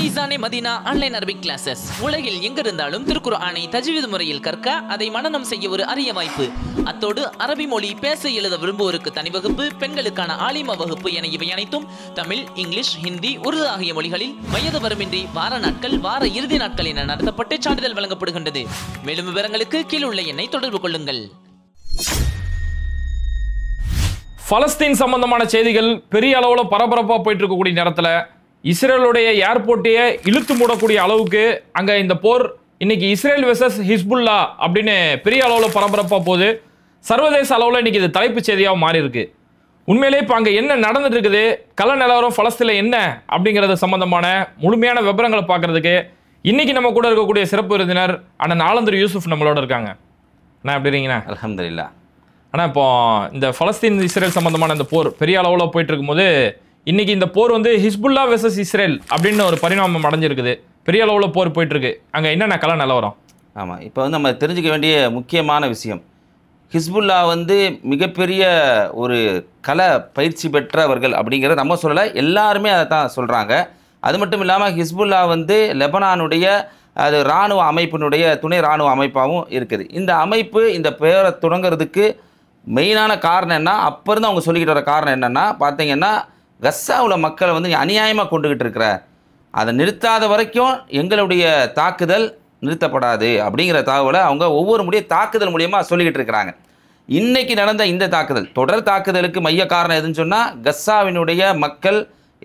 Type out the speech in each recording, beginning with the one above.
Faizane Madina online Arabic classes உலகில் எங்கிருந்தாலும் திருக்குர்ஆனை தஜ்வீது முறையில் கற்க அதை மனநம் செய்ய ஒரு அரிய வாய்ப்பு. அத்தோடு அரபி மொழி பேச எழுத விரும்புவோருக்கு தனி வகுப்பு பெண்களுக்கான ஆலிமா வகுப்பு என இவை அனைத்தும் தமிழ் இங்கிலீஷ் ஹிந்தி உருது ஆகிய மொழிகளில் வயது வரமின்றி வார நாட்கள் வார இறுதி நாட்கள் என நடத்தப்பட்டு சான்றிதழ் வழங்கப்படுகின்றது. மேலும் விவரங்களுக்கு கீழ் உள்ள எண்ணை தொடர்பு கொள்ளுங்கள். பலஸ்தீன் சம்பந்தமான செய்திகள் பெரிய அளவில் பரபரப்பாக போயிட்டு இருக்கக்கூடிய நேரத்தில் இஸ்ரேலுடைய ஏர்போர்ட்டையே இழுத்து மூடக்கூடிய அளவுக்கு அங்கே இந்த போர் இன்னைக்கு இஸ்ரேல் வெர்சஸ் ஹிஸ்புல்லா அப்படின்னு பெரிய அளவில் பரபரப்பாக போகுது. சர்வதேச அளவில் இன்னைக்கு இது தலைப்புச் செய்தியாக மாறி இருக்கு உண்மையிலே இப்போ அங்கே என்ன நடந்துட்டு இருக்குது கள நிலவரம் பலஸ்தீனில் என்ன அப்படிங்கிறது சம்பந்தமான முழுமையான விவரங்களை பார்க்கறதுக்கு இன்னைக்கு நம்ம கூட இருக்கக்கூடிய சிறப்பு விருந்தினர் அண்ணன் ஆலந்தூர் யூசுப் நம்மளோட இருக்காங்க. நான் எப்படி இருக்கீங்கண்ணா அல்ஹம்துலில்லா ஆனால் இப்போ இந்த பலஸ்தீன் இஸ்ரேல் சம்பந்தமான இந்த போர் பெரிய அளவில் போயிட்டு இருக்கும்போது இன்னைக்கு இந்த போர் வந்து ஹிஸ்புல்லா வெர்சஸ் இஸ்ரேல் அப்படின்னு ஒரு பரிணாமம் அடைஞ்சிருக்குது. பெரிய அளவில் போர் போயிட்டு இருக்கு அங்கே என்னென்ன கலை நிலவரம்? ஆமாம் இப்போ வந்து நம்ம தெரிஞ்சுக்க வேண்டிய முக்கியமான விஷயம். ஹிஸ்புல்லா வந்து மிகப்பெரிய ஒரு கலை பயிற்சி பெற்றவர்கள் அப்படிங்கிறத நம்ம சொல்லலை. எல்லாருமே அதை தான் சொல்கிறாங்க அது மட்டும் இல்லாமல் ஹிஸ்புல்லா வந்து லெபனானுடைய அது இராணுவ அமைப்பினுடைய துணை இராணுவ அமைப்பாகவும் இருக்குது. இந்த அமைப்பு இந்த பெயரை தொடங்குறதுக்கு மெயினான காரணம் என்ன? அப்போ இருந்து அவங்க சொல்லிக்கிட்டு வர காரணம் என்னென்னா பார்த்தீங்கன்னா கஸ்ஸாவில் மக்களை வந்து அநியாயமாக கொண்டுகிட்டு இருக்கிற. அதை நிறுத்தாத வரைக்கும் எங்களுடைய தாக்குதல் நிறுத்தப்படாது அப்படிங்கிற தகவலை அவங்க ஒவ்வொரு முடிய தாக்குதல் மூலியமாக சொல்லிக்கிட்டு இருக்கிறாங்க. இன்றைக்கி நடந்த இந்த தாக்குதல் தொடர் தாக்குதலுக்கு மைய காரணம் எதுன்னு சொன்னால் கஸ்ஸாவினுடைய மக்கள்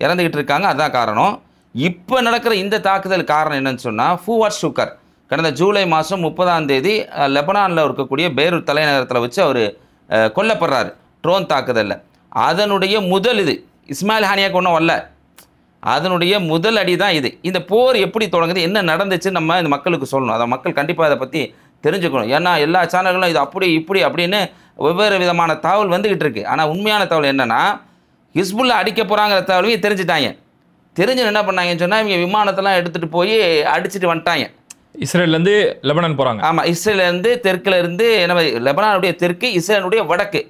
இறந்துக்கிட்டு இருக்காங்க. அதுதான் காரணம். இப்போ நடக்கிற இந்த தாக்குதல் காரணம் என்னன்னு சொன்னால் ஃபூவாட் ஷுக்கர் கடந்த ஜூலை மாதம் முப்பதாம் தேதி லெபனானில் இருக்கக்கூடிய பேரூர் தலைநகரத்தில் வச்சு அவர் கொல்லப்படுறாரு ட்ரோன் தாக்குதலில். அதனுடைய முதல் இது இஸ்மாயில் ஹானியாக்கு ஒன்றும் வரல. அதனுடைய முதல் அடி தான் இது. இந்த போர் எப்படி தொடங்குது என்ன நடந்துச்சுன்னு நம்ம இந்த மக்களுக்கு சொல்லணும். அதை மக்கள் கண்டிப்பாக அதை பற்றி தெரிஞ்சுக்கணும். ஏன்னா எல்லா சேனல்களும் இது அப்படி இப்படி அப்படின்னு வெவ்வேறு விதமான தகவல் வந்துக்கிட்டு இருக்கு. ஆனால் உண்மையான தகவல் என்னன்னா ஹிஸ்புல்லா அடிக்க போகிறாங்கிற தகவலையும் தெரிஞ்சுட்டாங்க. தெரிஞ்சு என்ன பண்ணாங்கன்னு சொன்னால் இவங்க விமானத்தெல்லாம் எடுத்துகிட்டு போய் அடிச்சுட்டு வந்துட்டாங்க. இஸ்ரேல்லேருந்து லெபனான் போகிறாங்க ஆமாம் இஸ்ரேலேருந்து தெற்குல இருந்து என்ன லெபனானுடைய தெற்கு இஸ்ரேலுடைய வடக்கு.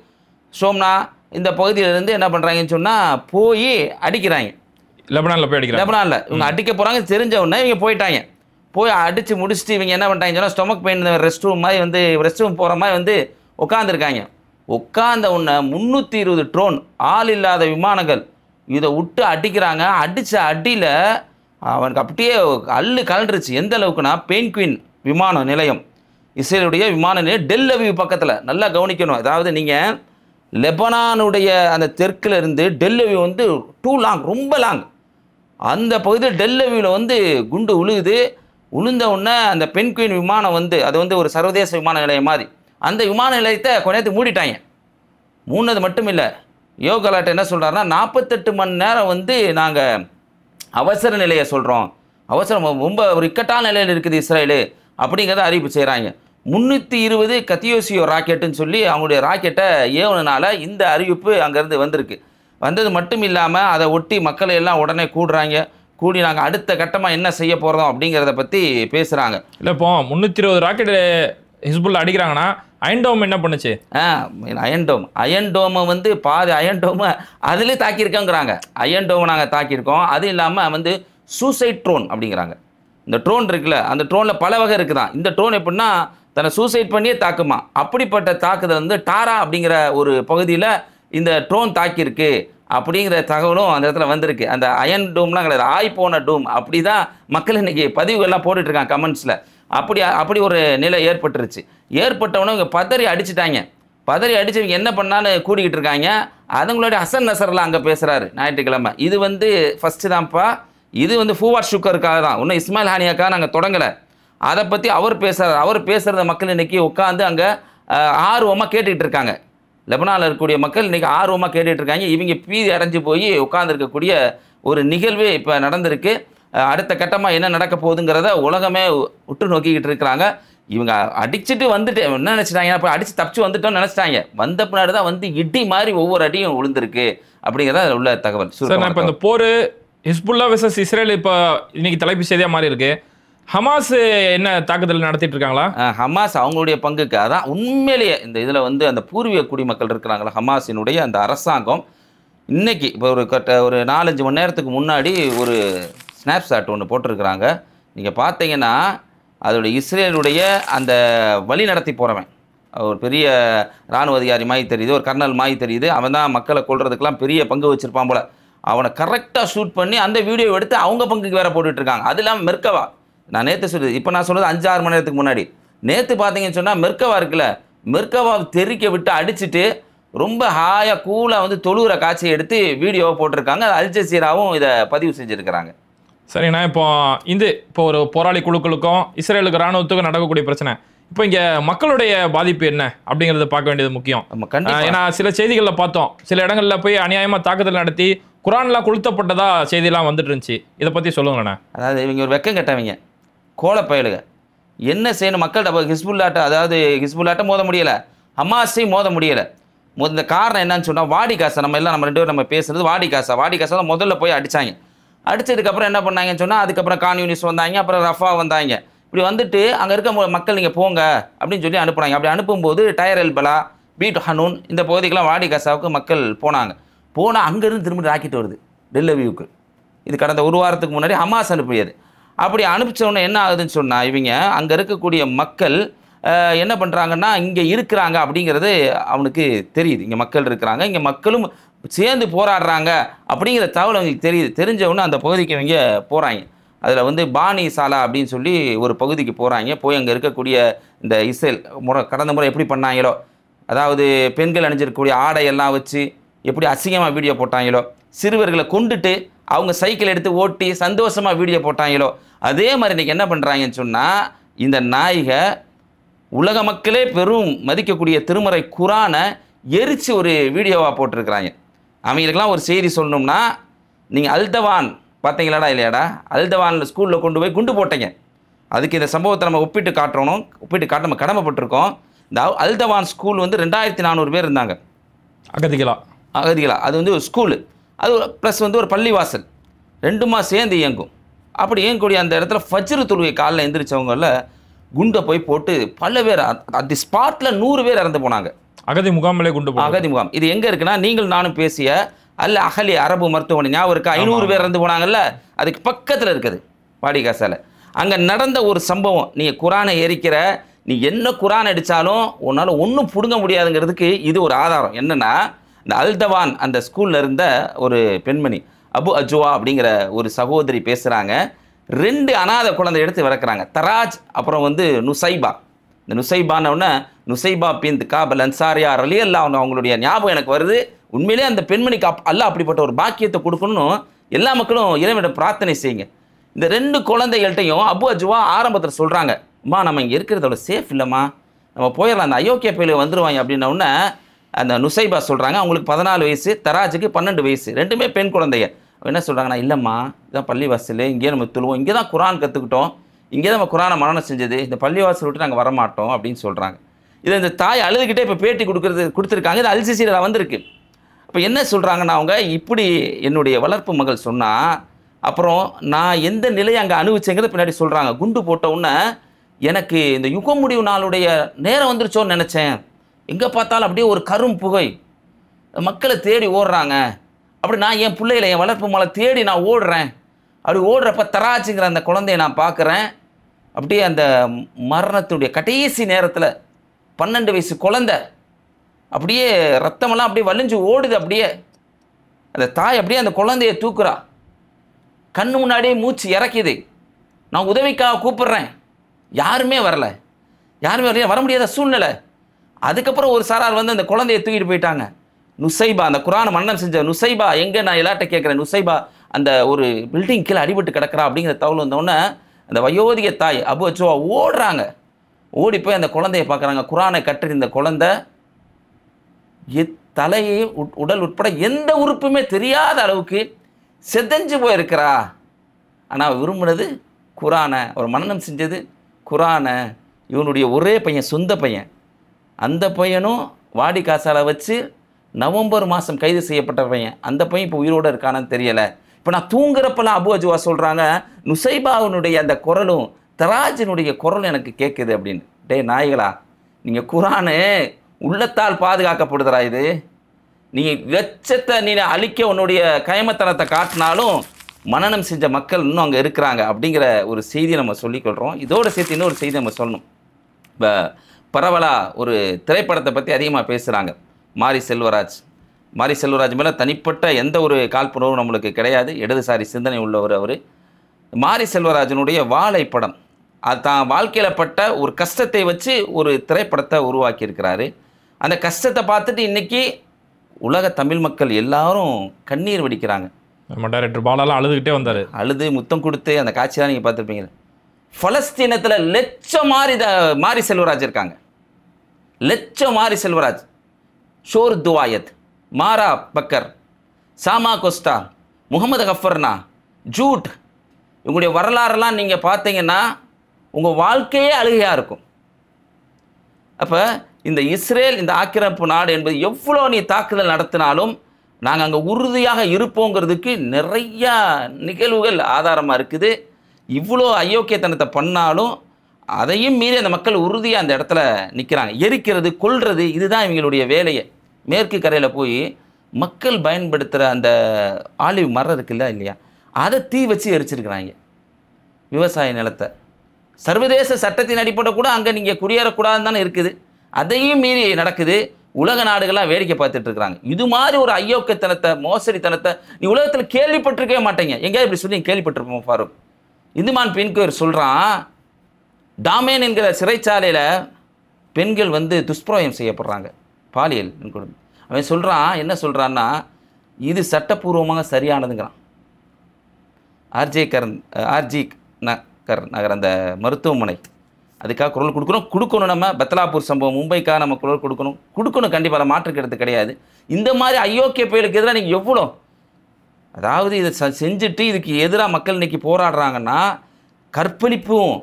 சோம்னா இந்த பகுதியிலேருந்து என்ன பண்ணுறாங்கன்னு சொன்னால் போய் அடிக்கிறாங்க. லெபனானில் போய் அடிக்கிறாங்க. லெபனானில். இவங்க அடிக்க போகிறாங்க தெரிஞ்ச உடனே இவங்க போயிட்டாங்க. போய் அடித்து முடிச்சுட்டு இவங்க என்ன பண்ணிட்டாங்கன்னு சொன்னால் ஸ்டொமக் பெயின் ரெஸ்ட் ரூம் மாதிரி வந்து ரெஸ்ட் ரூம் போகிற மாதிரி வந்து உட்காந்துருக்காங்க உட்காந்த உடனே முந்நூற்றி இருபது ட்ரோன் ஆள் இல்லாத விமானங்கள் இதை விட்டு அடிக்கிறாங்க. அடித்த அடியில் அவனுக்கு அப்படியே அள்ளு கலண்டுருச்சு எந்த அளவுக்குன்னா பெயின்குயின் விமான நிலையம். இஸ்ரேலுடைய விமான நிலையம் டெல் அவிவ் பக்கத்தில். நல்லா கவனிக்கணும். அதாவது நீங்கள் லெபனானுடைய அந்த தெற்கில் இருந்து டெல்லவி வந்து டூ லாங் ரொம்ப லாங் அந்த பகுதியில் டெல்லவியில் வந்து குண்டு உழுகுது. உளுந்த உடனே அந்த பென்குயின் விமானம் வந்து அது வந்து ஒரு சர்வதேச விமான நிலையம் மாதிரி. அந்த விமான நிலையத்தை கொஞ்ச மூடிட்டாங்க. மூணது மட்டும் இல்லை. யோகலாட்டை என்ன சொல்கிறாருன்னா நாற்பத்தெட்டு மணி நேரம் வந்து நாங்கள் அவசர நிலையை சொல்கிறோம் அவசரம் ரொம்ப ஒரு இக்கட்டான நிலையில் இருக்குது இஸ்ரேலு அப்படிங்கிறத அறிவிப்பு செய்கிறாங்க முந்நூற்றி இருபது கத்தியோசியோ ராக்கெட்டுன்னு சொல்லி அவங்களுடைய ராக்கெட்டை ஏவுனனால இந்த அறிவிப்பு அங்கேருந்து வந்திருக்கு. வந்தது மட்டும் இல்லாமல் அதை ஒட்டி மக்களை எல்லாம் உடனே கூடுறாங்க. கூடி நாங்கள் அடுத்த கட்டமாக என்ன செய்ய போகிறோம் அப்படிங்கிறத பற்றி பேசுகிறாங்க இல்லை இப்போ முந்நூற்றி இருபது ராக்கெட் ஹிஸ்புல்லா அடிக்கிறாங்கன்னா அயன்டோம் என்ன பண்ணுச்சு? ஆ அயன்டோம் அயன்டோமை வந்து பாதி அயன்டோமை அதிலே தாக்கியிருக்கோங்கிறாங்க. அயன்டோமை நாங்கள் தாக்கியிருக்கோம். அது இல்லாமல் வந்து சூசைட் ட்ரோன் அப்படிங்கிறாங்க. இந்த ட்ரோன் இருக்குல்ல அந்த ட்ரோனில் பல வகை இருக்குதான். இந்த ட்ரோன் எப்படின்னா தன்னை சூசைட் பண்ணியே தாக்குமா. அப்படிப்பட்ட தாக்குதல் வந்து டாரா அப்படிங்கிற ஒரு பகுதியில் இந்த ட்ரோன் தாக்கியிருக்கு. அப்படிங்கிற தகவலும் அந்த இடத்துல வந்திருக்கு. அந்த அயன் டூம்லாம் கிடையாது ஆய் போன டூம் அப்படி தான் மக்கள் இன்னைக்கு பதிவுகள்லாம் போட்டுட்ருக்காங்க கமெண்ட்ஸில் அப்படி அப்படி ஒரு நிலை ஏற்பட்டுருச்சு. ஏற்பட்டவனே இங்கே பதறி அடிச்சிட்டாங்க. பதறி அடிச்சு இவங்க என்ன பண்ணான்னு கூடிக்கிட்டு இருக்காங்க. அதுங்களுடைய அசன் நசர்லாம் அங்கே பேசுகிறாரு ஞாயிற்றுக்கிழமை. இது வந்து ஃபஸ்ட்டு தான்ப்பா. இது வந்து ஃபூவாட் ஷுக்கருக்காக தான் இன்னும் இஸ்மாயில் ஹானியாக்காக நாங்கள் தொடங்கலை. அதை பற்றி அவர் பேசுகிறார் அவர் பேசுகிறத மக்கள் இன்னைக்கு உட்காந்து அங்கே ஆர்வமாக கேட்டுக்கிட்டு இருக்காங்க. லெபனானில் இருக்கக்கூடிய மக்கள் இன்றைக்கி ஆர்வமாக கேட்டுட்டு இருக்காங்க. இவங்க பீதி அடைஞ்சு போய் உட்காந்துருக்கக்கூடிய ஒரு நிகழ்வு இப்போ நடந்திருக்கு. அடுத்த கட்டமாக என்ன நடக்க போகுதுங்கிறத உலகமே உற்று நோக்கிக்கிட்டு இருக்கிறாங்க. இவங்க அடிச்சுட்டு வந்துட்டு என்ன நினச்சிட்டாங்க? அப்போ அடிச்சு தப்பிச்சு வந்துட்டோம்னு நினச்சிட்டாங்க. வந்த பின்னாடி தான் வந்து இடி மாதிரி ஒவ்வொரு அடியும் விழுந்திருக்கு அப்படிங்கிறத அதில் உள்ள தகவல். சார் இப்போ இந்த போர் ஹிஸ்புல்லா வெர்சஸ் இஸ்ரேல் இப்போ இன்னைக்கு தலைப்பு செய்தியாக மாறி இருக்கு ஹமாஸ் என்ன தாக்குதல் நடத்திட்டு இருக்காங்களா ஹமாஸ் அவங்களுடைய பங்குக்கு அதான் உண்மையிலேயே இந்த இதில் வந்து அந்த பூர்வீக குடிமக்கள் இருக்கிறாங்களா ஹமாஸினுடைய அந்த அரசாங்கம் இன்னைக்கு இப்போ ஒரு கட்ட ஒரு நாலஞ்சு மணி நேரத்துக்கு முன்னாடி ஒரு ஸ்னாப்ஷாட் ஒன்று போட்டிருக்கிறாங்க. நீங்கள் பார்த்தீங்கன்னா அதோட இஸ்ரேலுடைய அந்த வழி நடத்தி போகிறவன் ஒரு பெரிய இராணுவ அதிகாரி மாதிரி தெரியுது ஒரு கர்னல் மாதிரி தெரியுது அவன் தான் மக்களை கொள்றதுக்கெல்லாம் பெரிய பங்கு வச்சுருப்பான் போல. அவனை கரெக்டாக ஷூட் பண்ணி அந்த வீடியோ எடுத்து அவங்க பங்குக்கு வேறு போட்டுட்ருக்காங்க அது இல்லாமல் மெர்க்கவா நான் நேற்று சொல்லுது இப்போ நான் சொன்னது அஞ்சு ஆறு மணி நேரத்துக்கு முன்னாடி. நேற்று பார்த்தீங்கன்னு சொன்னால் மெர்க்கவா இருக்குல்ல மெர்க்கவா தெறிக்க விட்டு அடிச்சிட்டு ரொம்ப ஹாயாக கூலாக வந்து தொழுகிற காட்சியை எடுத்து வீடியோவை போட்டிருக்காங்க. அல் ஜசீராவும் இதை பதிவு செஞ்சுருக்கிறாங்க. சரிண்ணா இப்போ இந்த இப்போ ஒரு போராளி குழுக்களுக்கும் இஸ்ரேலுக்கு ராணுவத்துக்கும் நடக்கக்கூடிய பிரச்சனை. இப்போ இங்க மக்களுடைய பாதிப்பு என்ன அப்படிங்கறத பார்க்க வேண்டியது முக்கியம். ஏன்னா சில செய்திகள்ல பார்த்தோம். சில இடங்கள்ல போய் அநியாயமா தாக்குதல் நடத்தி குரான்லாம் கொளுத்தப்பட்டதா செய்தியெல்லாம் வந்துட்டு இருந்துச்சு. இதை பத்தி சொல்லுங்களேண்ணே அதாவது இவங்க ஒரு வெக்கம் கெட்டவங்க. கோலப்பயலுக என்ன செய்யணும்? மக்கள்கிட்ட அப்போ ஹிஸ்புல்லாட்ட அதாவது ஹிஸ்புல்லாட்ட மோத முடியலை. ஹமாஸையும் மோத முடியலை. இந்த காரணம் என்னன்னு சொன்னால் வாடி காசை நம்ம எல்லாம் நம்ம ரெண்டு பேரும் நம்ம பேசுறது வாடி காசா? வாடி காசை தான் முதல்ல போய் அடித்தாங்க அடித்ததுக்கப்புறம் என்ன பண்ணாங்கன்னு சொன்னால் அதுக்கப்புறம் கான்யூனிஸ்ட் வந்தாங்க அப்புறம் ரஃபா வந்தாங்க. இப்படி வந்துட்டு அங்கே இருக்க மு- மக்கள் நீங்கள் போங்க அப்படின்னு சொல்லி அனுப்புனாங்க. அப்படி அனுப்பும்போது டயர் எல்பலா பீட் ஹனூன் இந்த பகுதிக்கெல்லாம் வாடி காசாவுக்கு மக்கள் போனாங்க. போனால் அங்கேருந்து திரும்ப ராக்கெட் வருது டெல்லவியூக்கு இது கடந்த ஒரு வாரத்துக்கு முன்னாடி ஹமாஸ் அனுப்பியது. அப்படி அனுப்பிச்சவொன்னே என்ன ஆகுதுன்னு சொன்னால் இவங்க அங்கே இருக்கக்கூடிய மக்கள் என்ன பண்ணுறாங்கன்னா இங்கே இருக்கிறாங்க அப்படிங்கிறது அவனுக்கு தெரியுது. இங்கே மக்கள் இருக்கிறாங்க இங்கே மக்களும் சேர்ந்து போராடுறாங்க அப்படிங்கிற தகவல் அவங்களுக்கு தெரியுது. தெரிஞ்சவொன்னே அந்த பகுதிக்கு இவங்க போகிறாங்க அதில் வந்து பாணி சாலா அப்படின்னு சொல்லி ஒரு பகுதிக்கு போகிறாங்க போய் அங்கே இருக்கக்கூடிய இந்த இசைல் முறை கடந்த முறை எப்படி பண்ணாங்களோ அதாவது பெண்கள் அணிஞ்சிருக்கக்கூடிய ஆடையெல்லாம் வச்சு எப்படி அசிங்கமாக வீடியோ போட்டாங்களோ சிறுவர்களை கொண்டுட்டு அவங்க சைக்கிள் எடுத்து ஓட்டி சந்தோஷமாக வீடியோ போட்டாங்களோ அதே மாதிரி இன்றைக்கி என்ன பண்ணுறாங்கன்னு சொன்னால் இந்த நாய்க உலக மக்களே பெரும் மதிக்கக்கூடிய திருமறை குரானை எரிச்சு ஒரு வீடியோவாக போட்டிருக்கிறாங்க. அவங்களுக்கெல்லாம் ஒரு செய்தி சொல்லணும்னா நீங்கள் அல்தவான் பார்த்தீங்களாடா இல்லையாடா? அல்தவான் ஸ்கூலில் கொண்டு போய் குண்டு போட்டீங்க. அதுக்கு இந்த சம்பவத்தை நம்ம ஒப்பிட்டு காட்டணும் ஒப்பிட்டு காட்ட நம்ம கடமைப்பட்டிருக்கோம். இந்த அல்- அல்தவான் ஸ்கூல் வந்து ரெண்டாயிரத்தி நானூறு பேர் இருந்தாங்க. அகதிகளா? அகதிகளா. அது வந்து ஒரு ஸ்கூலு. அது ப்ளஸ் வந்து ஒரு பள்ளிவாசல். ரெண்டுமா சேர்ந்து இயங்கும். அப்படி இயங்கக்கூடிய அந்த இடத்துல ஃபஜ்ரு தொழுகை காலைல எந்திரிச்சவங்கள குண்டை போய் போட்டு பல பேர் அந்த ஸ்பாட்டில் நூறு பேர் இறந்து போனாங்க. அகதி முகாமிலே குண்டு அகதி முகாம். இது எங்கே இருக்குன்னா நீங்கள் நானும் பேசிய அல்ல அகலி அரபு மருத்துவமனை ஞாபகம் இருக்கா? ஐநூறு பேர் இறந்து போனாங்கல்ல? அதுக்கு பக்கத்தில் இருக்குது வாடிகாசால. அங்கே நடந்த ஒரு சம்பவம். நீ குரானை எரிக்கிற நீ என்ன குரான் அடித்தாலும் உன்னால் ஒன்றும் பிடுங்க முடியாதுங்கிறதுக்கு இது ஒரு ஆதாரம். என்னன்னா இந்த அல்தவான் அந்த ஸ்கூலில் இருந்த ஒரு பெண்மணி அபு அஜுவா அப்படிங்கிற ஒரு சகோதரி பேசுகிறாங்க ரெண்டு அனாதை குழந்தை எடுத்து வளர்க்குறாங்க தராஜ் அப்புறம் வந்து நுசைபா. இந்த நுசைபான நுசைபா பிந்த் காபல் அன்சாரியா அலி அல்லா அவங்களுடைய ஞாபகம் எனக்கு வருது. உண்மையிலே அந்த பெண்மணிக்கு அப் அல்ல அப்படிப்பட்ட ஒரு பாக்கியத்தை கொடுக்கணும் எல்லா மக்களும் இறைவனிடம் பிரார்த்தனை செய்யுங்க. இந்த ரெண்டு குழந்தைகள்கிட்டையும் அபு அஜுவா ஆரம்பத்தில் சொல்கிறாங்க அம்மா நம்ம இங்கே இருக்கிறதோட சேஃப் இல்லைம்மா. நம்ம போயிடலாம். அந்த அயோக்கிய பயில வந்துடுவாங்க அப்படின்ன அந்த நுசைபா சொல்கிறாங்க அவங்களுக்கு பதினாலு வயசு தராஜுக்கு பன்னெண்டு வயசு. ரெண்டுமே பெண் குழந்தைங்க என்ன சொல்கிறாங்கன்னா இல்லைம்மா இதான் பள்ளிவாசல் இங்கேயே நம்ம துழுவோம். இங்கே தான் குரான் கற்றுக்கிட்டோம் இங்கே தான் நம்ம குரானை மரணம் செஞ்சது. இந்த பள்ளிவாசல் விட்டு நாங்கள் வரமாட்டோம் அப்படின்னு சொல்கிறாங்க இதை இந்த தாய் அழுதுகிட்டே இப்போ பேட்டி கொடுக்குறது கொடுத்துருக்காங்க. இது அல்சிசியில் வந்திருக்கு. அப்போ என்ன சொல்கிறாங்கன்னா அவங்க இப்படி என்னுடைய வளர்ப்பு மகள் சொன்னால் அப்புறம் நான் எந்த நிலையை அங்கே அனுபவிச்சேங்கிறத பின்னாடி சொல்கிறாங்க குண்டு போட்ட உடனே எனக்கு இந்த யுக முடிவு நாளுடைய நேரம் வந்துருச்சோன்னு நினச்சேன். எங்கே பார்த்தாலும் அப்படியே ஒரு கரும் புகை. மக்களை தேடி ஓடுறாங்க. அப்படி நான் என் பிள்ளைகளை என் வளர்ப்பு மலை தேடி நான் ஓடுறேன். அப்படி ஓடுறப்ப தராச்சுங்கிற அந்த குழந்தைய நான் பார்க்குறேன். அப்படியே அந்த மரணத்துடைய கடைசி நேரத்தில் பன்னெண்டு வயசு குழந்த அப்படியே ரத்தமெல்லாம் அப்படியே வலிஞ்சு ஓடுது அப்படியே. அந்த தாய் அப்படியே அந்த குழந்தைய தூக்குறா. கண்ணு முன்னாடியே மூச்சு இறக்கிது. நான் உதவிக்காக கூப்பிட்றேன். யாருமே வரல. யாருமே வரல வர முடியாத சூழ்நிலை. அதுக்கப்புறம் ஒரு சாரார் வந்து அந்த குழந்தைய தூக்கிட்டு போயிட்டாங்க. நுசைபா அந்த குரான் மன்னன் செஞ்ச நுசைபா எங்கே நான் எல்லாட்ட கேட்குறேன் நுசைபா அந்த ஒரு பில்டிங் கீழே அடிபட்டு கிடக்குறா அப்படிங்கிற தகவல் வந்தோடனே அந்த வயோதிக தாய் அபு அச்சுவா ஓடுறாங்க. ஓடி போய் அந்த குழந்தைய பார்க்குறாங்க. குரானை கற்றிருந்த குழந்தை எத் தலையை உட்- உடல் உட்பட எந்த உறுப்புமே தெரியாத அளவுக்கு செதஞ்சு போயிருக்கிறா. ஆனால் விரும்பினது குரானை ஒரு மன்னனம் செஞ்சது குரானை. இவனுடைய ஒரே பையன் சொந்த பையன். அந்த பையனும் வாடி காசால வச்சு நவம்பர் மாதம் கைது செய்யப்பட்ட பையன். அந்த பையன் இப்போ உயிரோடு இருக்கானான்னு தெரியலை. இப்போ நான் தூங்குறப்பெல்லாம் அபு அஜுவா சொல்கிறாங்க நுசைபாவினுடைய அந்த குரலும் தராஜினுடைய குரலும் எனக்கு கேட்குது அப்படின்னு. டேய் நாய்களா நீங்கள் குரானு உள்ளத்தால் பாதுகாக்கப்படுதுரா இது. நீ வெச்சத்தை நீ அழிக்க உன்னுடைய கயமத்தனத்தை காட்டினாலும் மனநம் செஞ்ச மக்கள் இன்னும் அங்கே இருக்கிறாங்க அப்படிங்கிற ஒரு செய்தியை நம்ம சொல்லிக்கொள்கிறோம் இதோட சேர்த்து இன்னொரு செய்தி நம்ம சொல்லணும். இப்போ பரவலாக ஒரு திரைப்படத்தை பற்றி அதிகமாக பேசுகிறாங்க மாரி செல்வராஜ். மாரி செல்வராஜ் மேலே தனிப்பட்ட எந்த ஒரு காழ்ப்புணர்வும் நம்மளுக்கு கிடையாது. இடதுசாரி சிந்தனை உள்ளவர் அவர். மாரி செல்வராஜனுடைய வாழை படம் அது தான் வாழ்க்கையில் பட்ட ஒரு கஷ்டத்தை வச்சு ஒரு திரைப்படத்தை உருவாக்கியிருக்கிறாரு. அந்த கஷ்டத்தை பார்த்துட்டு இன்னைக்கு உலக தமிழ் மக்கள் எல்லாரும் கண்ணீர் வடிக்கிறாங்க. நம்ம டைரக்டர் பாலாலாம் அழுதுகிட்டே வந்தாரு. அழுது முத்தம் கொடுத்து அந்த காட்சியெல்லாம் நீங்கள் பார்த்துருப்பீங்க. பலஸ்தீனத்தில் லட்சம் மாறி மாரி செல்வராஜ் இருக்காங்க. லட்சம் மாரி செல்வராஜ். ஷோர் துவாயத் மாரா பக்கர் சாமா கொஸ்டா முகமது கஃபர்னா ஜூட். இவங்களுடைய வரலாறெல்லாம் நீங்கள் பார்த்தீங்கன்னா உங்கள் வாழ்க்கையே அழுகையாக இருக்கும். அப்போ இந்த இஸ்ரேல் இந்த ஆக்கிரமிப்பு நாடு என்பது எவ்வளோ நீ தாக்குதல் நடத்தினாலும் நாங்கள் அங்கே உறுதியாக இருப்போங்கிறதுக்கு நிறையா நிகழ்வுகள் ஆதாரமாக இருக்குது. இவ்வளோ அயோக்கியத்தனத்தை பண்ணாலும் அதையும் மீறி அந்த மக்கள் உறுதியாக அந்த இடத்துல நிற்கிறாங்க எரிக்கிறது கொள்வது இதுதான் இவங்களுடைய வேலையை. மேற்கு கரையில் போய் மக்கள் பயன்படுத்துகிற அந்த ஆலிவ் மரம் இருக்குல்ல இல்லையா? அதை தீ வச்சு எரிச்சிருக்கிறாங்க. விவசாய நிலத்தை. சர்வதேச சட்டத்தின் அடிப்படை கூட அங்கே நீங்கள் குடியேறக்கூடாதுன்னு தானே இருக்குது. அதையும் மீறி நடக்குது. உலக நாடுகள்லாம் வேடிக்கை பார்த்துட்டு இருக்கிறாங்க இது மாதிரி ஒரு ஐயோக்கியத்தனத்தை மோசடித்தனத்தை நீ உலகத்தில் கேள்விப்பட்டிருக்கவே மாட்டேங்க. எங்கேயாவது இப்படி சொல்லி கேள்விப்பட்டிருப்போம் ஃபாரூக். இந்துமான் பின்கோயர் சொல்கிறான் டாமேன் என்கிற சிறைச்சாலையில் பெண்கள் வந்து துஷ்பிரயோகம் செய்யப்படுறாங்க. பாலியல் கொடுமை அவன் சொல்கிறான் என்ன சொல்கிறான்னா இது சட்டப்பூர்வமாக சரியானதுங்கிறான். ஆர்ஜே கரன் ஆர்ஜி நகர் நகர் அந்த மருத்துவமனை. அதுக்காக குரல் கொடுக்கணும். கொடுக்கணும் நம்ம பத்லாப்பூர் சம்பவம் மும்பைக்காக நம்ம குரல் கொடுக்கணும். கொடுக்கணும் கண்டிப்பாக அதை மாற்றுக்கிறது கிடையாது. இந்த மாதிரி அயோக்கிய புயலுக்கு எதிராக நீங்கள் எவ்வளோ? அதாவது இதை செஞ்சுட்டு இதுக்கு எதிராக மக்கள் இன்றைக்கி போராடுறாங்கன்னா கற்பழிப்பும்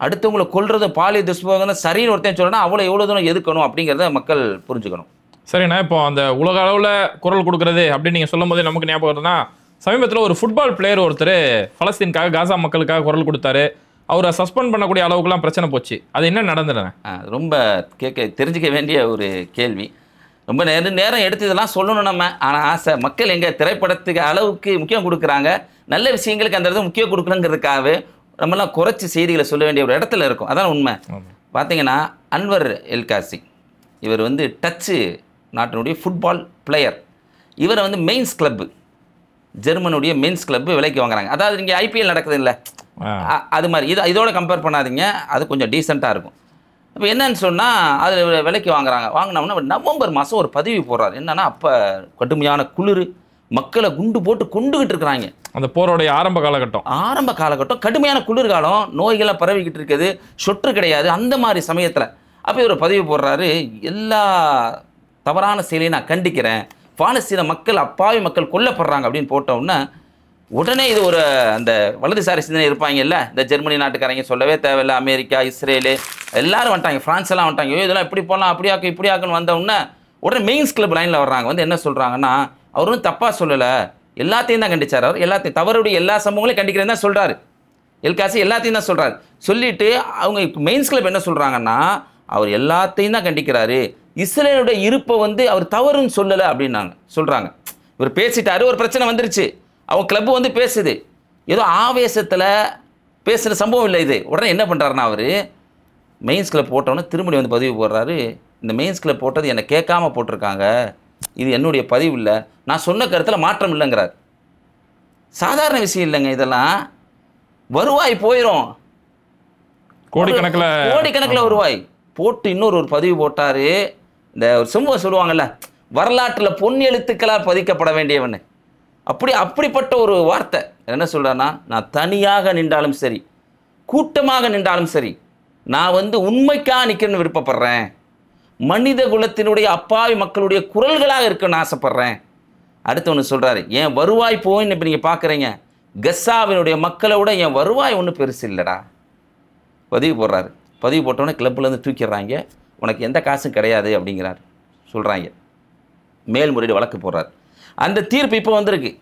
அடுத்தவங்களை கொல்றதும் பாலியல் துஷ்போகம் சரின்னு ஒருத்தன் சொல்லணும் அவ்வளோ எவ்வளோ தூரம் எதுக்கணும் அப்படிங்கிறத மக்கள் புரிஞ்சுக்கணும். சரிண்ணா இப்போ அந்த உலக அளவில் குரல் கொடுக்கறது அப்படின்னு நீங்கள் சொல்லும் போதே நமக்கு ஞாபகம் வருதுன்னா சமீபத்தில் ஒரு ஃபுட்பால் பிளேயர் ஒருத்தர் பலஸ்தீனுக்காக காசா மக்களுக்காக குரல் கொடுத்தாரு. அவரை சஸ்பெண்ட் பண்ணக்கூடிய அளவுக்குலாம் பிரச்சனை போச்சு. அது என்ன நடந்ததுண்ணே? ஆ, ரொம்ப கேட்க தெரிஞ்சுக்க வேண்டிய ஒரு கேள்வி. ரொம்ப நேர நேரம் எடுத்து இதெல்லாம் சொல்லணும் நம்ம ஆனால் ஆசை. மக்கள் எங்கள் திரைப்படத்துக்கு அளவுக்கு முக்கியம் கொடுக்குறாங்க. நல்ல விஷயங்களுக்கு அந்த இடத்துல முக்கியம் கொடுக்கணுங்கிறதுக்காகவே நம்மலாம் குறைச்சி செய்திகளை சொல்ல வேண்டிய ஒரு இடத்துல இருக்கும். அதான் உண்மை. பார்த்தீங்கன்னா அன்வர் எல்காசி. இவர் வந்து டச்சு நாட்டினுடைய ஃபுட்பால் பிளேயர் இவரை வந்து மெயின்ஸ் கிளப்பு ஜெர்மனுடைய மெயின்ஸ் கிளப்பு விலைக்கு வாங்குறாங்க. அதாவது நீங்கள் ஐபிஎல் நடக்குது இல்லை அது மாதிரி. இது இதோட கம்பேர் பண்ணாதீங்க. அது கொஞ்சம் டீசெண்டாக இருக்கும். இப்போ என்னன்னு சொன்னால் அதில் விலைக்கு வாங்குறாங்க. வாங்கினோம்னா நவம்பர் மாதம் ஒரு பதிவு போடுறாரு. என்னன்னா அப்போ கடுமையான குளிர் மக்களை குண்டு போட்டு கொண்டுகிட்டு இருக்கிறாங்க. அந்த போரோடைய ஆரம்ப காலகட்டம். ஆரம்ப காலகட்டம் கடுமையான குளிர்காலம் நோய்கள்லாம் பரவிக்கிட்டு இருக்குது சொட்டு கிடையாது அந்த மாதிரி சமயத்தில். அப்போ இவர் பதிவு போடுறாரு எல்லா தவறான செயலையும் நான் கண்டிக்கிறேன் பாலஸ்தீன மக்கள் அப்பாவி மக்கள் கொல்லப்படுறாங்க அப்படின்னு போட்ட உடனே இது ஒரு அந்த வலதுசாரி சிந்தனை இருப்பாங்கல்ல இந்த ஜெர்மனி நாட்டுக்காரங்க சொல்லவே தேவையில்ல அமெரிக்கா இஸ்ரேலு எல்லாரும் வந்துட்டாங்க ஃப்ரான்ஸ் எல்லாம் வந்துட்டாங்க ஐயோ இதெல்லாம் இப்படி போகலாம் அப்படி ஆக்கு இப்படி ஆக்குன்னு வந்த உடனே உடனே மெயின்ஸ் கிளப் லைனில் வர்றாங்க வந்து என்ன சொல்கிறாங்கன்னா அவரும் தப்பாக சொல்லலை. எல்லாத்தையும் தான் கண்டிச்சார் அவர். எல்லாத்தையும் தவறுடைய எல்லா சம்பவங்களையும் கண்டிக்கிறேன் தான் சொல்கிறாரு எல்காசி எல்லாத்தையும் தான் சொல்கிறாரு சொல்லிவிட்டு அவங்க மெயின்ஸ் கிளப் என்ன சொல்கிறாங்கன்னா அவர் எல்லாத்தையும் தான் கண்டிக்கிறாரு. இஸ்ரேலுடைய இருப்பை வந்து அவர் தவறுன்னு சொல்லலை அப்படின்னாங்க. சொல்கிறாங்க இவர் பேசிட்டாரு ஒரு பிரச்சனை வந்துருச்சு. அவங்க கிளப்பு வந்து பேசுது. ஏதோ ஆவேசத்தில் பேசுகிற சம்பவம் இல்லை இது. உடனே என்ன பண்ணுறாருன்னா அவர் மெயின்ஸ் கிளப் போட்டோன்னே திரும்படி வந்து பதிவு போடுறாரு. இந்த மெயின்ஸ் கிளப் போட்டது என்னை கேட்காம போட்டிருக்காங்க. இது என்னுடைய பதிவு இல்லை. நான் சொன்ன கருத்தில் மாற்றம் இல்லைங்கிறார். சாதாரண விஷயம் இல்லைங்க இதெல்லாம். வருவாய் போயிடும் கோடிக்கணக்கில் கோடிக்கணக்கில் வருவாய். போட்டு இன்னொரு ஒரு பதிவு போட்டாரு. இந்த ஒரு சமூகம் சொல்லுவாங்கல்ல வரலாற்றில் பொன் எழுத்துக்களால் பதிக்கப்பட வேண்டியவன். அப்படி அப்படிப்பட்ட ஒரு வார்த்தை. என்ன சொல்றேன்னா நான் தனியாக நின்றாலும் சரி கூட்டமாக நின்றாலும் சரி நான் வந்து உண்மைக்காக நிற்கணும்னு விருப்பப்படுறேன். மனித குலத்தினுடைய அப்பாவி மக்களுடைய குரல்களாக இருக்கணும்னு ஆசைப்பட்றேன். அடுத்து ஒன்று சொல்கிறாரு என் வருவாய் போயின்னு இப்போ நீங்கள் பார்க்குறீங்க கஸ்ஸாவினுடைய மக்களை விட என் வருவாய் ஒன்றும் பெருசு இல்லைடா. பதிவு போடுறாரு. பதிவு போட்டோன்னே கிளப்புலேருந்து தூக்கிடுறாங்க. உனக்கு எந்த காசும் கிடையாது அப்படிங்கிறாரு. சொல்கிறாங்க மேல்முறையீடு வழக்கு போடுறாரு. அந்த தீர்ப்பு இப்போ வந்திருக்கு.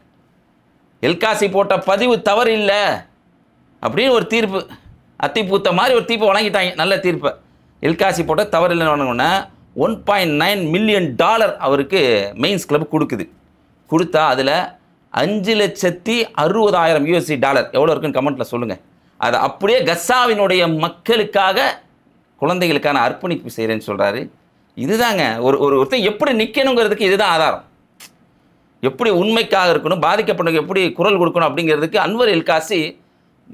எல்காசி போட்ட பதிவு தவறு இல்லை. அப்படின்னு ஒரு தீர்ப்பு அத்தி பூத்த மாதிரி ஒரு தீர்ப்பை வழங்கிட்டாங்க. நல்ல தீர்ப்பை. எல்காசி போட்ட தவறு இல்லைன்னு one point nine million dollar அவருக்கு மெயின்ஸ் கிளப் கொடுக்குது. கொடுத்தா அதில் அஞ்சு லட்சத்தி அறுபதாயிரம் யூஎஸ்சி டாலர் எவ்வளோ இருக்குன்னு கமெண்ட்டில் சொல்லுங்கள் அதை அப்படியே கஸ்ஸாவினுடைய மக்களுக்காக குழந்தைகளுக்கான அர்ப்பணிப்பு செய்கிறேன்னு சொல்கிறாரு இதுதாங்க. ஒரு ஒரு ஒருத்தன் எப்படி நிற்கணுங்கிறதுக்கு இதுதான் ஆதாரம். எப்படி உண்மைக்காக இருக்கணும் பாதிக்கப்பட்டவங்க எப்படி குரல் கொடுக்கணும் அப்படிங்கிறதுக்கு அன்வர் எல்காசி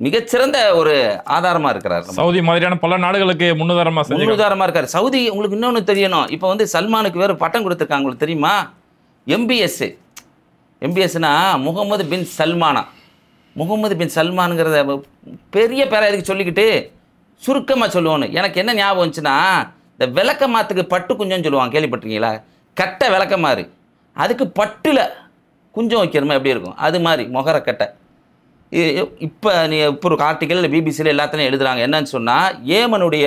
மிகச்சிறந்த ஒரு ஆதாரமாக இருக்கிறார். சவுதி மாதிரியான பல நாடுகளுக்கு முன்னுதாரணமா செஞ்சு முன்னுதாரணமாக இருக்கார். சவுதி உங்களுக்கு இன்னொன்று தெரியணும். இப்போ வந்து சல்மானுக்கு வேறு பட்டம் கொடுத்துருக்காங்க. உங்களுக்கு தெரியுமா? எம்பிஎஸ் எம்பிஎஸ்னா முகமது பின் சல்மானா. முகமது பின் சல்மானுங்கிறத பெரிய பேரை எதுக்கு சொல்லிக்கிட்டு சுருக்கமாக சொல்லுவோன்னு எனக்கு என்ன ஞாபகம் வந்துச்சுன்னா இந்த விளக்கமாத்துக்கு பட்டு குஞ்சம் சொல்லுவாங்க. கேள்விப்பட்டிருக்கீங்களா? கட்டை விளக்கமாறு. அதுக்கு பட்டில் குஞ்சம் வைக்கிறோமா எப்படி இருக்கும்? அது மாதிரி முகரக்கட்டை. இப்போ நீ இப்போ ஒரு ஆர்டிக்கல் இல்லை பிபிசியில் எல்லாத்துலையும் எழுதுறாங்க. என்னன்னு சொன்னால் ஏமனுடைய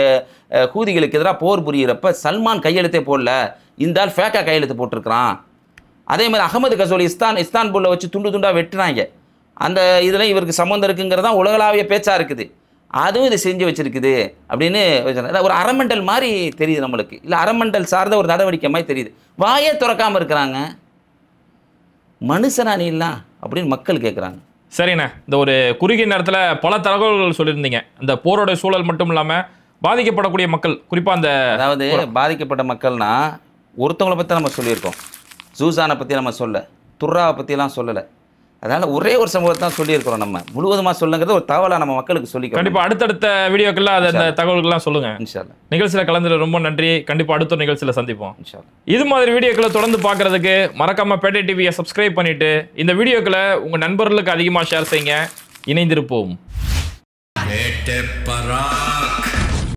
கூதிகளுக்கு எதிராக போர் புரியிறப்ப சல்மான் கையெழுத்தே போடல. இந்த ஆள் ஃபேக்கா கையெழுத்து போட்டிருக்கிறான். அதே மாதிரி அகமது கசோலி இஸ்தான் இஸ்தான்புல்ல வச்சு துண்டு துண்டாக வெட்டுறாங்க அந்த இதில் இவருக்கு சம்மந்தம் இருக்குங்கிறது தான் உலகளாவிய பேச்சாக இருக்குது. அதுவும் இது செஞ்சு வச்சிருக்குது அப்படின்னு ஒரு அறமண்டல் மாதிரி தெரியுது நம்மளுக்கு. இல்லை அறமண்டல் சார்ந்த ஒரு நடவடிக்கை மாதிரி தெரியுது. வாயே திறக்காமல் இருக்கிறாங்க. மனுஷனா நீ இல்லாம் அப்படின்னு மக்கள் கேட்குறாங்க சரிண்ணே. இந்த ஒரு குறுகிய நேரத்துல பல தகவல்கள் சொல்லியிருந்தீங்க. இந்த போரோட சூழல் மட்டும் இல்லாம பாதிக்கப்படக்கூடிய மக்கள் குறிப்பா அந்த அதாவது பாதிக்கப்பட்ட மக்கள்னா ஒருத்தவங்களை பற்றி நம்ம சொல்லியிருக்கோம். ஜூசானை பற்றி நம்ம சொல்ல துர்ராவை பற்றிலாம் சொல்லலை. அதனால் ஒரே ஒரு சமூகத்தை தான் சொல்லியிருக்கிறோம் நம்ம. முழுவதுமாக சொல்லுங்கிறது ஒரு தகவலாக நம்ம மக்களுக்கு சொல்லிக்கிறோம். கண்டிப்பா அடுத்தடுத்த வீடியோக்கள்ல அது அந்த தகவல்கள்லாம் சொல்லுங்க. இன்ஷால்லா நிகழ்ச்சியில கலந்துல ரொம்ப நன்றி. கண்டிப்பா அடுத்த நிகழ்ச்சியில சந்திப்போம். இன்ஷால்லா இது மாதிரி வீடியோக்களை தொடர்ந்து பார்க்கறதுக்கு மறக்காம பேட்டை டிவியை சப்ஸ்கிரைப் பண்ணிட்டு இந்த வீடியோக்களை உங்க நண்பர்களுக்கு அதிகமாக ஷேர் செய்யுங்க. இணைந்திருப்போம். Parak.